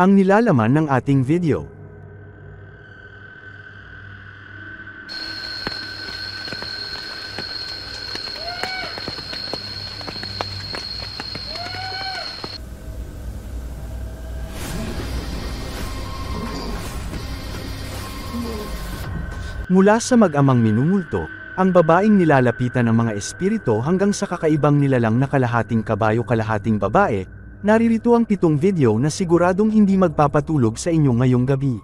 Ang nilalaman ng ating video. Mula sa mag-amang minumulto, ang babaeng nilalapitan ng mga espirito hanggang sa kakaibang nilalang na kalahating kabayo kalahating babae, naririto ang pitong video na siguradong hindi magpapatulog sa inyo ngayong gabi.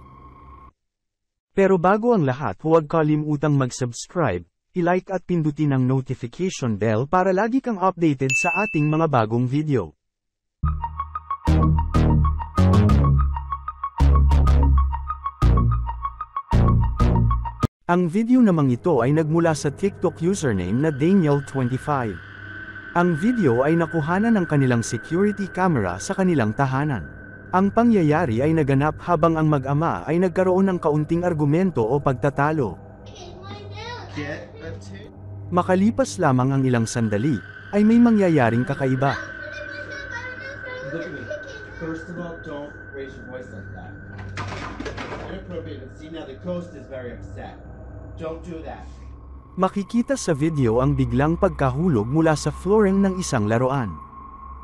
Pero bago ang lahat huwag kalimutang mag-subscribe, i-like at pindutin ang notification bell para lagi kang updated sa ating mga bagong video. Ang video namang ito ay nagmula sa TikTok username na Daniel25. Ang video ay nakuhanan ng kanilang security camera sa kanilang tahanan. Ang pangyayari ay naganap habang ang mag-ama ay nagkaroon ng kaunting argumento o pagtatalo. Makalipas lamang ang ilang sandali, ay may mangyayaring kakaiba. First of all, don't raise your voice like that. Inappropriate. See the ghost is very upset. Don't do that. Makikita sa video ang biglang pagkahulog mula sa flooring ng isang laruan.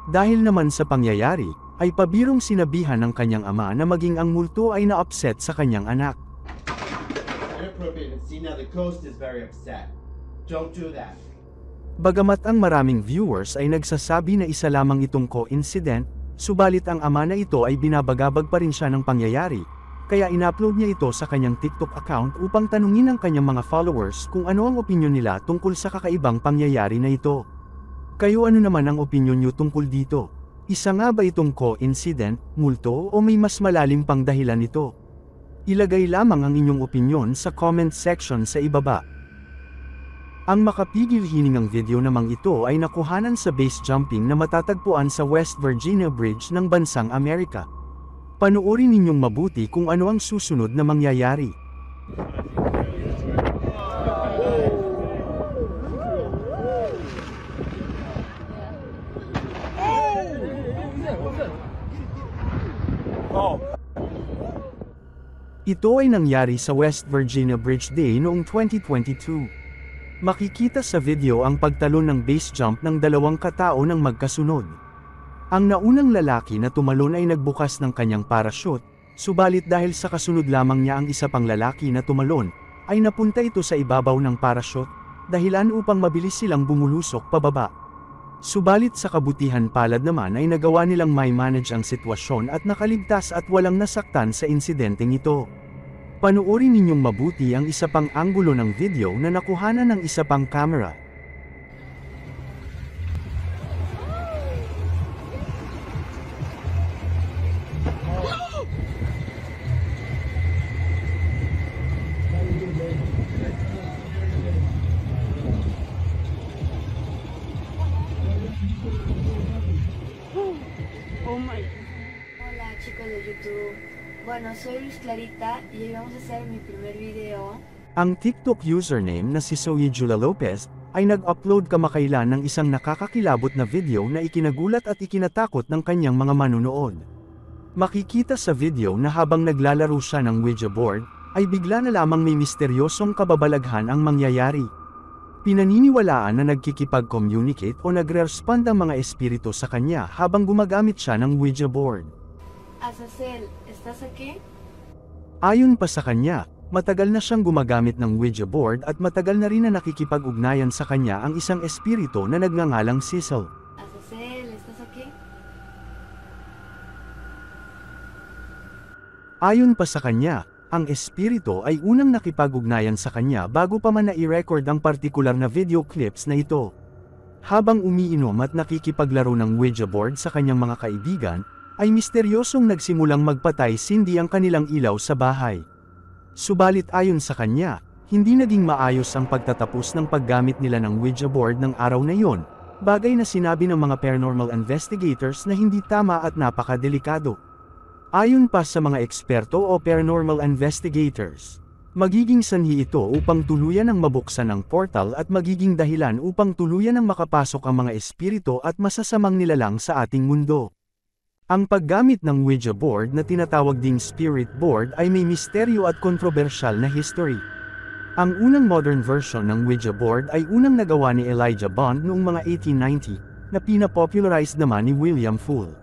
Dahil naman sa pangyayari, ay pabirong sinabihan ng kanyang ama na maging ang multo ay na-upset sa kanyang anak. Do. Bagamat ang maraming viewers ay nagsasabi na isa lamang itong co-incident, subalit ang ama na ito ay binabagabag pa rin siya ng pangyayari, kaya inupload niya ito sa kanyang TikTok account upang tanungin ang kanyang mga followers kung ano ang opinyon nila tungkol sa kakaibang pangyayari na ito. Kayo ano naman ang opinyon niyo tungkol dito? Isa nga ba itong co-incident, multo o may mas malalim pang dahilan nito? Ilagay lamang ang inyong opinyon sa comment section sa ibaba. Ang makapigil hiningang video namang ito ay nakuhanan sa base jumping na matatagpuan sa West Virginia Bridge ng bansang Amerika. Panoorin ninyong mabuti kung ano ang susunod na mangyayari. Ito ay nangyari sa West Virginia Bridge Day noong 2022. Makikita sa video ang pagtalon ng base jump ng dalawang katao ng magkasunod. Ang naunang lalaki na tumalon ay nagbukas ng kanyang parachute, subalit dahil sa kasunod lamang niya ang isa pang lalaki na tumalon, ay napunta ito sa ibabaw ng parachute, dahilan upang mabilis silang bumulusok pababa. Subalit sa kabutihan palad naman ay nagawa nilang may manage ang sitwasyon at nakaligtas at walang nasaktan sa insidenteng ito. Panoorin ninyong mabuti ang isa pang anggulo ng video na nakuhanan ng isa pang camera. Oh my. Hola chicos de YouTube. Bueno, soy Luz Clarita y hoy vamos a hacer mi primer video. Ang TikTok username na si Zoe Jula Lopez, ay nag-upload kamakailan ng isang nakakakilabot na video na ikinagulat at ikinatakot ng kanyang mga manunood. Makikita sa video na habang naglalaro siya ng Ouija board, ay bigla na lamang may misteryosong kababalaghan ang mangyayari. Pinaniniwalaan na nagkikipag-communicate o nagre-respond ang mga espiritu sa kanya habang gumagamit siya ng Ouija board. Azazel, ¿estás aquí? Ayon pa sa kanya, matagal na siyang gumagamit ng Ouija board at matagal na rin na nakikipag-ugnayan sa kanya ang isang espiritu na nagngangalang Cecil. Azazel, ¿estás aquí? Ayon pa sa kanya, ang espiritu ay unang nakipag-ugnayan sa kanya bago pa man na-record ang partikular na video clips na ito. Habang umiinom at nakikipaglaro ng Ouija board sa kanyang mga kaibigan, ay misteryosong nagsimulang magpatay sindi ang kanilang ilaw sa bahay. Subalit ayon sa kanya, hindi naging maayos ang pagtatapos ng paggamit nila ng Ouija board ng araw na yon, bagay na sinabi ng mga paranormal investigators na hindi tama at napakadelikado. Ayon pa sa mga eksperto o paranormal investigators, magiging sanhi ito upang tuluyan ang mabuksan ng portal at magiging dahilan upang tuluyan ang makapasok ang mga espiritu at masasamang nilalang sa ating mundo. Ang paggamit ng Ouija board na tinatawag ding spirit board ay may misteryo at kontrobersyal na history. Ang unang modern version ng Ouija board ay unang nagawa ni Elijah Bond noong mga 1890, na pinapopularize naman ni William Fool.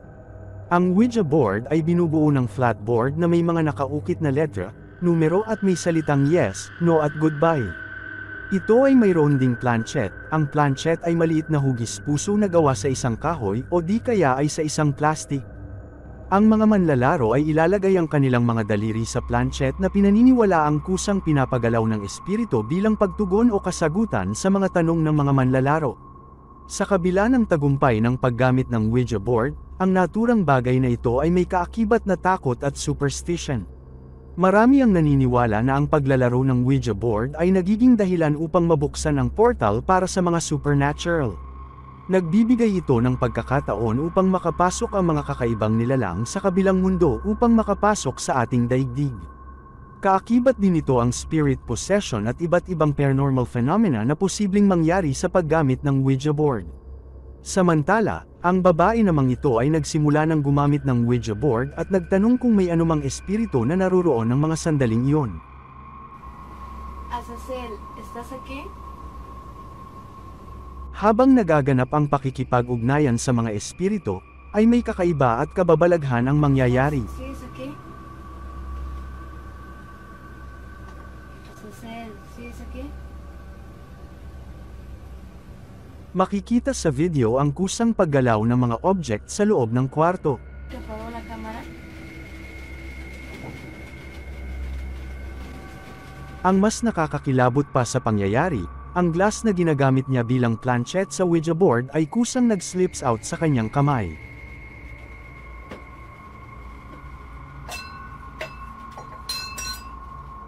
Ang Ouija board ay binubuo ng flat board na may mga nakaukit na letra, numero at may salitang yes, no at goodbye. Ito ay mayroon ding planchet. Ang planchet ay maliit na hugis puso na gawa sa isang kahoy o di kaya ay sa isang plastic. Ang mga manlalaro ay ilalagay ang kanilang mga daliri sa planchet na pinaniniwala ang kusang pinapagalaw ng espiritu bilang pagtugon o kasagutan sa mga tanong ng mga manlalaro. Sa kabila ng tagumpay ng paggamit ng Ouija board, ang naturang bagay na ito ay may kaakibat na takot at superstition. Marami ang naniniwala na ang paglalaro ng Ouija board ay nagiging dahilan upang mabuksan ang portal para sa mga supernatural. Nagbibigay ito ng pagkakataon upang makapasok ang mga kakaibang nilalang sa kabilang mundo upang makapasok sa ating daigdig. Kaakibat din ito ang spirit possession at iba't ibang paranormal phenomena na posibleng mangyari sa paggamit ng Ouija board. Samantala, ang babae namang ito ay nagsimula ng gumamit ng Ouija board at nagtanong kung may anumang espiritu na naruroon ng mga sandaling iyon. Azazel, ¿estás aquí? Habang nagaganap ang pakikipag-ugnayan sa mga espiritu, ay may kakaiba at kababalaghan ang mangyayari. ¿Sigues aquí? Azazel, ¿sigues aquí? Makikita sa video ang kusang paggalaw ng mga object sa loob ng kwarto. Ang mas nakakakilabot pa sa pangyayari, ang glass na ginagamit niya bilang planchet sa Ouija board ay kusang nag-slips out sa kanyang kamay.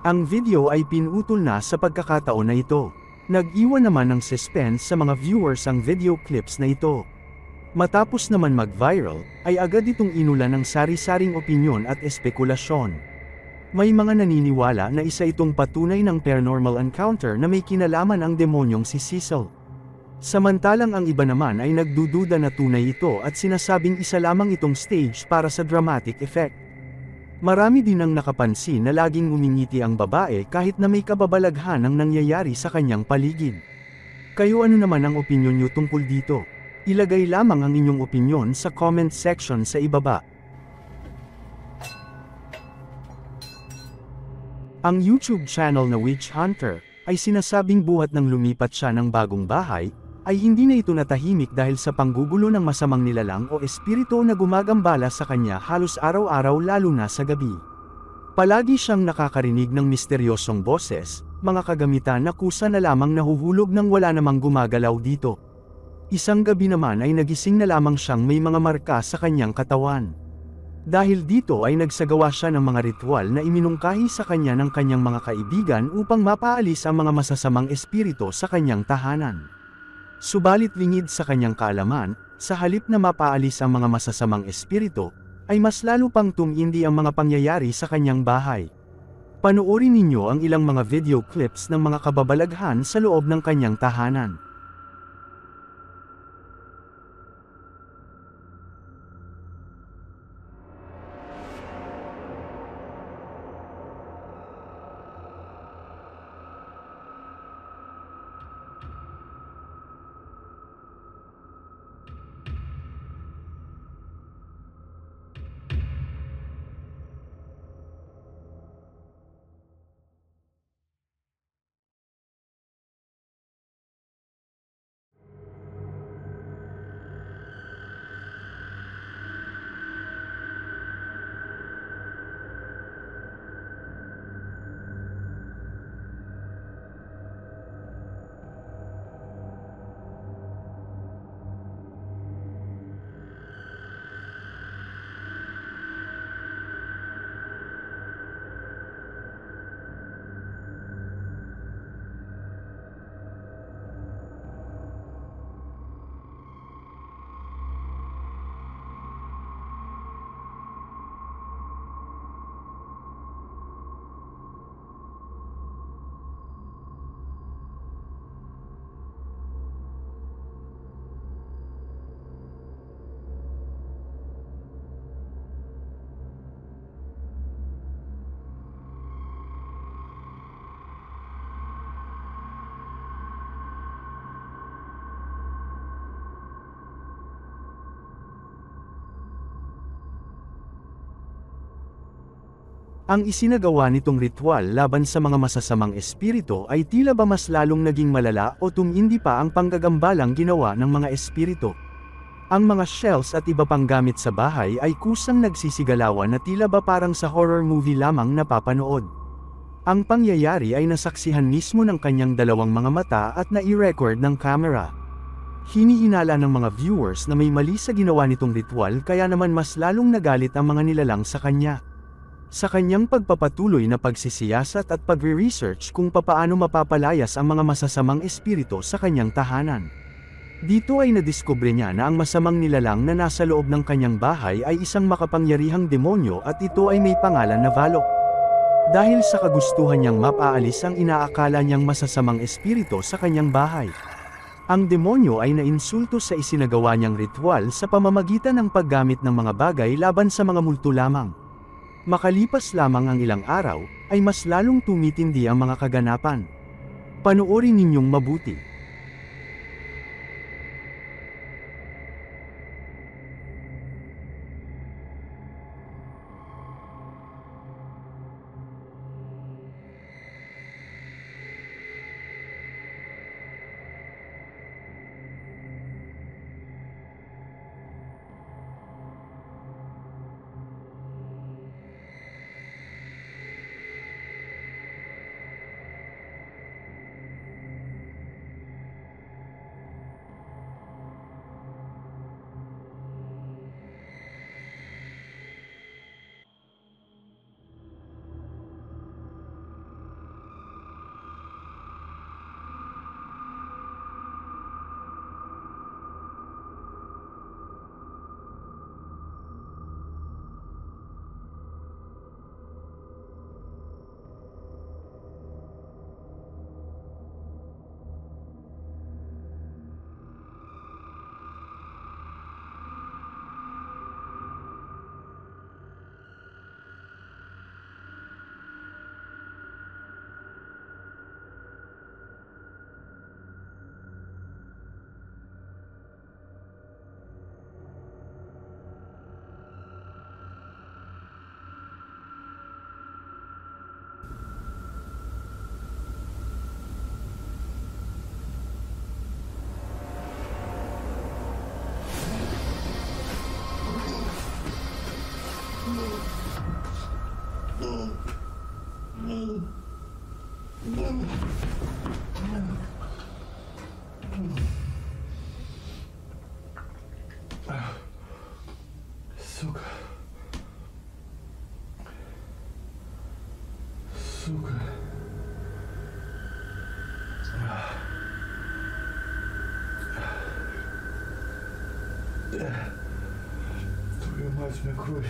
Ang video ay pinutol na sa pagkakataon na ito. Nag-iwan naman ng suspense sa mga viewers ang video clips na ito. Matapos naman mag-viral, ay agad itong inulan ng sari-saring opinyon at espekulasyon. May mga naniniwala na isa itong patunay ng paranormal encounter na may kinalaman ang demonyong si Cecil. Samantalang ang iba naman ay nagdududa na tunay ito at sinasabing isa lamang itong stage para sa dramatic effect. Marami din ang nakapansin na laging umingiti ang babae kahit na may kababalaghan ang nangyayari sa kanyang paligid. Kayo ano naman ang opinyon nyo tungkol dito? Ilagay lamang ang inyong opinyon sa comment section sa ibaba. Ang YouTube channel na Witch Hunter ay sinasabing buhat ng lumipat siya ng bagong bahay, ay hindi na ito natahimik dahil sa panggugulo ng masamang nilalang o espiritu na gumagambala sa kanya halos araw-araw lalo na sa gabi. Palagi siyang nakakarinig ng misteryosong boses, mga kagamitan na kusa na lamang nahuhulog nang wala namang gumagalaw dito. Isang gabi naman ay nagising na lamang siyang may mga marka sa kanyang katawan. Dahil dito ay nagsagawa siya ng mga ritual na iminungkahi sa kanya ng kanyang mga kaibigan upang mapaalis ang mga masasamang espiritu sa kanyang tahanan. Subalit lingid sa kanyang kaalaman, sa halip na mapaalis ang mga masasamang espiritu, ay mas lalo pang tumindi ang mga pangyayari sa kanyang bahay. Panoorin ninyo ang ilang mga video clips ng mga kababalaghan sa loob ng kanyang tahanan. Ang isinagawa nitong ritual laban sa mga masasamang espiritu ay tila ba mas lalong naging malala o tumindi pa ang panggagambalang ginawa ng mga espiritu. Ang mga shells at iba pang gamit sa bahay ay kusang nagsisigalawan na tila ba parang sa horror movie lamang napapanood. Ang pangyayari ay nasaksihan mismo ng kanyang dalawang mga mata at nai-record ng camera. Hinihinala ng mga viewers na may mali sa ginawa nitong ritual kaya naman mas lalong nagalit ang mga nilalang sa kanya. Sa kanyang pagpapatuloy na pagsisiyasat at pagre-research kung papaano mapapalayas ang mga masasamang espiritu sa kanyang tahanan. Dito ay nadiskubre niya na ang masamang nilalang na nasa loob ng kanyang bahay ay isang makapangyarihang demonyo at ito ay may pangalan na Valok. Dahil sa kagustuhan niyang mapaalis ang inaakala niyang masasamang espiritu sa kanyang bahay. Ang demonyo ay nainsulto sa isinagawa niyang ritual sa pamamagitan ng paggamit ng mga bagay laban sa mga multo lamang. Makalipas lamang ang ilang araw, ay mas lalong tumitindi ang mga kaganapan. Panoorin ninyong mabuti. good.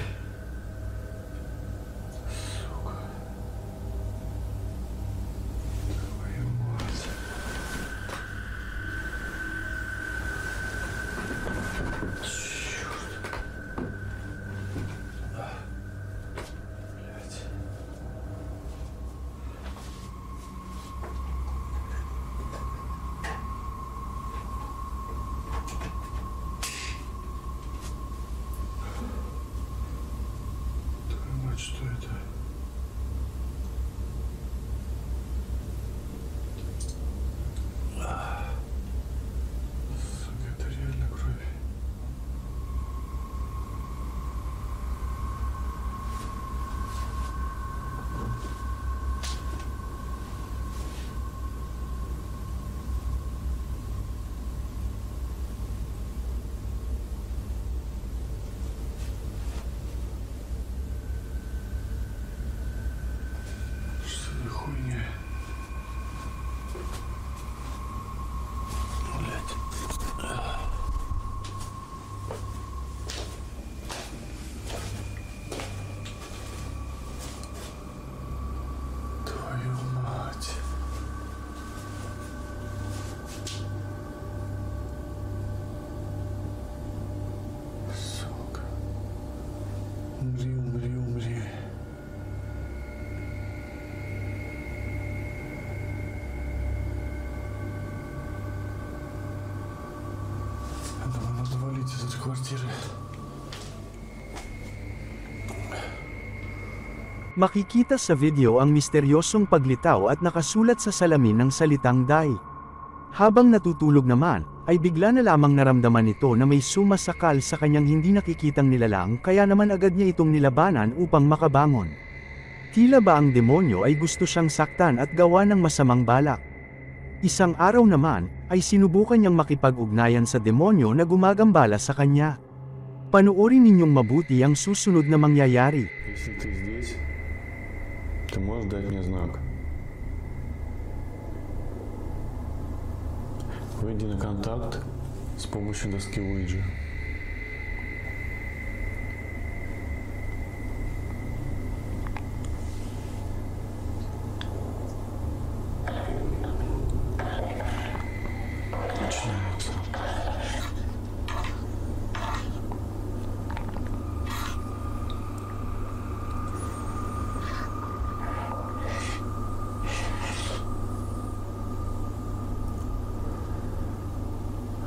Умри, умри, умри. Я думаю, надо валить из этой квартиры. Makikita sa video ang misteryosong paglitaw at nakasulat sa salamin ng salitang Dai. Habang natutulog naman, ay bigla na lamang naramdaman nito na may sumasakal sa kanyang hindi nakikitang nilalang kaya naman agad niya itong nilabanan upang makabangon. Tila ba ang demonyo ay gusto siyang saktan at gawa ng masamang balak. Isang araw naman, ay sinubukan niyang makipag-ugnayan sa demonyo na gumagambala sa kanya. Panoorin ninyong mabuti ang susunod na mangyayari. Если ты здесь, ты можешь дать мне знак. Выйди на контакт с помощью доски Уиджи.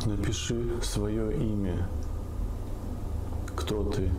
Напиши свое имя. Кто ты?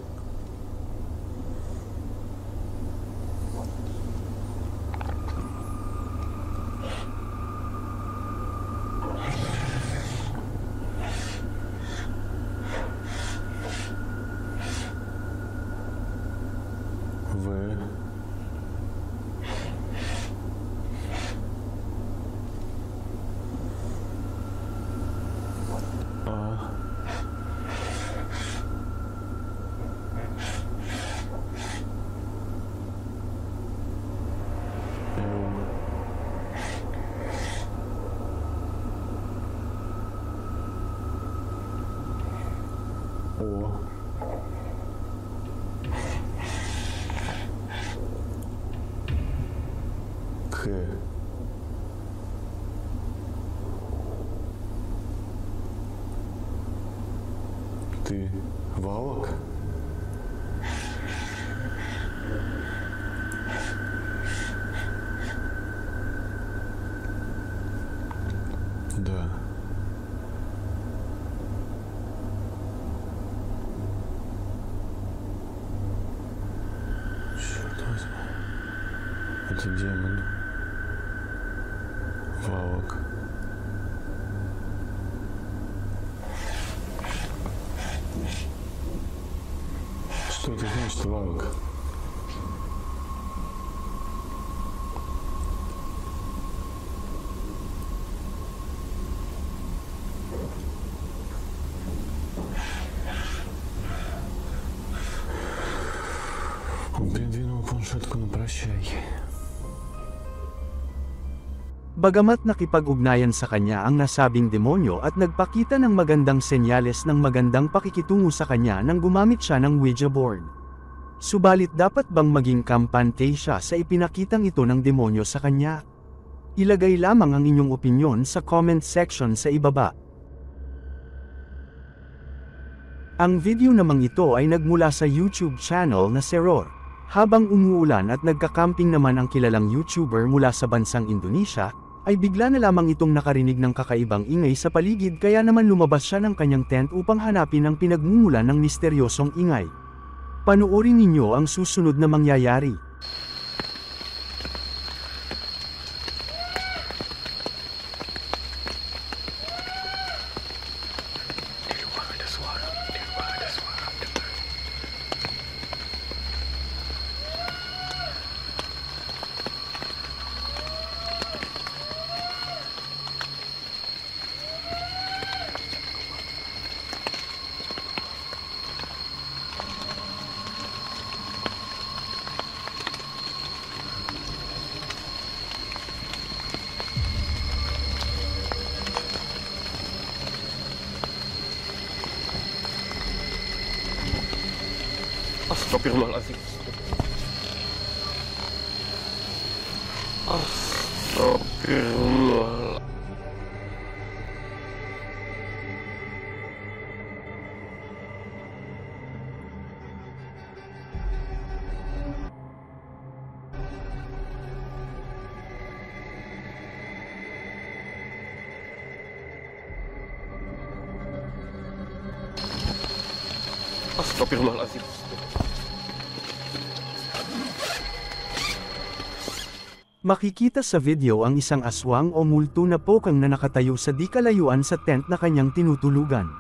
О. К. Ты Валок? Демон. Валок. Что это значит, Валок? Bagamat nakipag-ugnayan sa kanya ang nasabing demonyo at nagpakita ng magandang senyales ng magandang pakikitungo sa kanya nang gumamit siya ng Ouija board. Subalit dapat bang maging kampante siya sa ipinakitang ito ng demonyo sa kanya? Ilagay lamang ang inyong opinyon sa comment section sa ibaba. Ang video namang ito ay nagmula sa YouTube channel na Seror. Habang umuulan at nagkakamping naman ang kilalang YouTuber mula sa bansang Indonesia, ay bigla na lamang itong nakarinig ng kakaibang ingay sa paligid kaya naman lumabas siya ng kanyang tent upang hanapin ang pinagmumulan ng misteryosong ingay. Panoorin ninyo ang susunod na mangyayari. Astagfirullahaladzim. Astagfirullah. Astagfirullahaladzim. Makikita sa video ang isang aswang o multo na pokang na nakatayo sa di kalayuan sa tent na kanyang tinutulugan.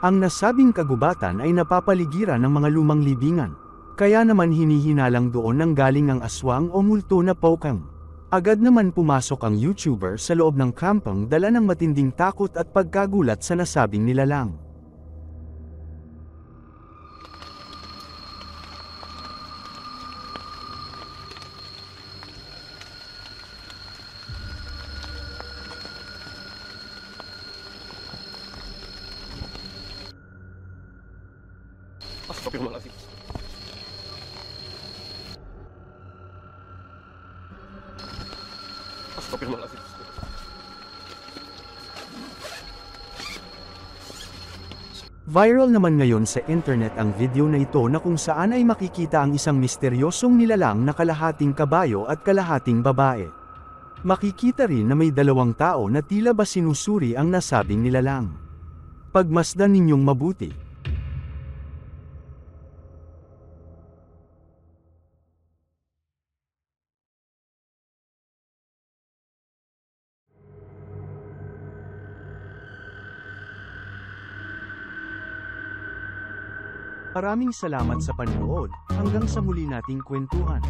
Ang nasabing kagubatan ay napapaligiran ng mga lumang libingan. Kaya naman hinihinalang doon nang galing ang aswang o multo na pokang. Agad naman pumasok ang YouTuber sa loob ng kampang dala ng matinding takot at pagkagulat sa nasabing nilalang. Viral naman ngayon sa internet ang video na ito na kung saan ay makikita ang isang misteryosong nilalang na kalahating kabayo at kalahating babae. Makikita rin na may dalawang tao na tila ba sinusuri ang nasabing nilalang. Pagmasdan ninyong mabuti. Maraming salamat sa panonood, hanggang sa muli nating kwentuhan.